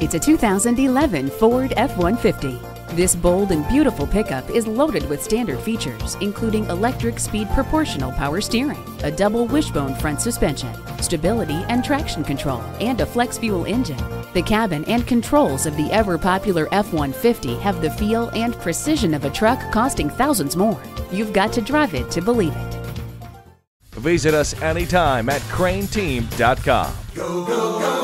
It's a 2011 Ford F-150. This bold and beautiful pickup is loaded with standard features, including electric speed proportional power steering, a double wishbone front suspension, stability and traction control, and a flex fuel engine. The cabin and controls of the ever popular F-150 have the feel and precision of a truck costing thousands more. You've got to drive it to believe it. Visit us anytime at crainteam.com. Go, go, go.